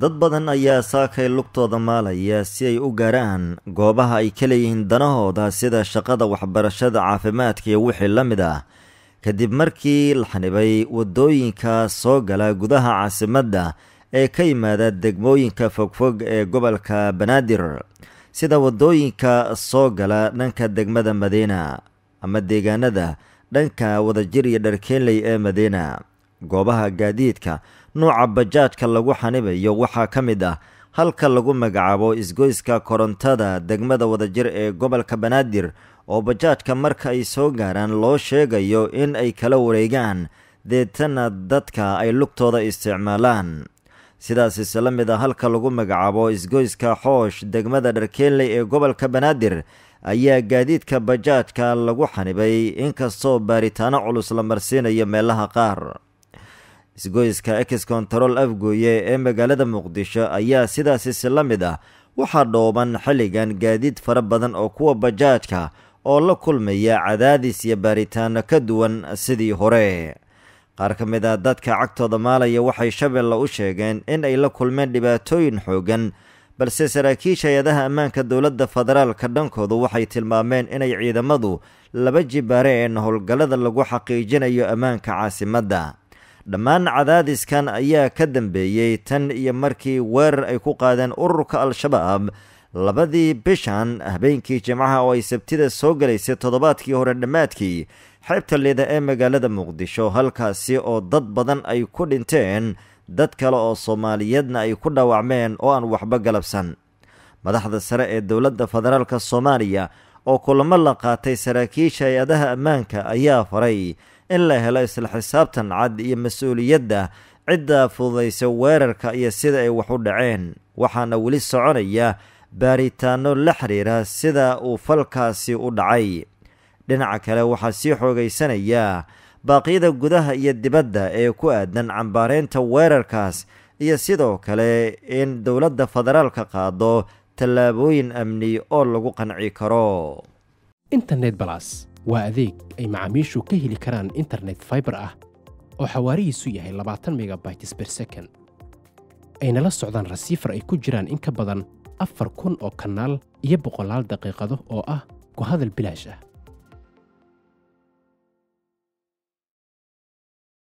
dad badan ayaa saakay lugtooda maalaya si ay u gaaraan goobaha ay ka leeyihiin danahooda sida shaqada waxbarashada caafimaadka iyo wixii la mid ah. Kadib markii la xanibay waddooyinka soo gala gudaha caasimadda ee ka yimaada degmooyinka fogfog ee gobolka banaadir sida waddooyinka soo gala dhanka degmada madiina ama deegaanada dhanka wadajir iyo dharkeenley ee madiina goobaha gaadiidka nuuca bajaajka lagu xanibayo waxaa ka mid ah halka lagu magacaabo isgoyska korontada degmada wadajir ee gobolka banaadir oo bajaajka marka ay soo gaaraan loo sheegayo in ay kala wareegaan deetana dadka ay lugtooda isticmaalaan. Sidaas isla mid ah halka lagu magacaabo isgoyska xoosh degmada dharkeenley ee gobolka banaadir ayaa gaadiidka bajaajka lagu xanibay inkastoo baaritaano culus la marsiinayo meelaha qaar isgoyska ex control afgooye ee magaalada muqdisho ayaa sidaas isla mid ah waxaa dhooban xilligan gaadiid fara badan oo kuwa bajaajka oo la kulmaya cadaadis iyo baaritaano ka duwan sidii hore. Qaar ka mid ah dadka cagtooda maalaya waxay shabeelle u sheegeen in ay la kulmeen dhibaatooyin xoogan balse saraakiisha hay'adaha ammaanka dowladda federaalka dhankoodu waxay tilmaameen inay ciidamadu laba jibaareen howlgallada lagu xaqiijinayo ammaanka caasimadda dhammaan cadaadiskan ayaa ka dambeeyey tan iyo markii weerar ay ku qaadeen ururka al-shabaab. Labadii bishan habeenkii jimcaha oo ay sabtida soo galaysay toddobaadkii hore dhammaadkii xeebta liida ee magaalada muqdisho halkaasi oo dad badan ay ku dhinteen dad kale oo soomaaliyeedna ay ku dhaawacmeen oo aan waxba galabsan. Madaxda sare ee dowladda federaalk soomaaliya oo kulamo la qaatay saraakiisha hay'adaha ammaanka ayaa faray in la helo isla xisaabtan cad iyo mas'uuliyadda cidda fududaysa weerarka iyo sida ay wax u dhaceen. Waxaana weli soconaya baaritaano la xiriira sida uu falkaasi u dhacay. Dhinaca kale waxaa sii xoogaysanaya baaqyada gudaha iyo dibadda ee ku aadan cambaareynta weerarkaas iyo sidoo kale in dowladda federaalka qaado tallaabooyin amni oo lagu qanci karo. Internet balas waa adeeg ay macaamiishu ka heli karaan internet faibar ah oo xawaarihiisu yahay labaatan megabytes ber second ayna la socdaan rasiifar ay ku jiraan in ka badan afar kun oo kanaal iyo boqolaal daqiiqado oo ah ku hadal bilaash ah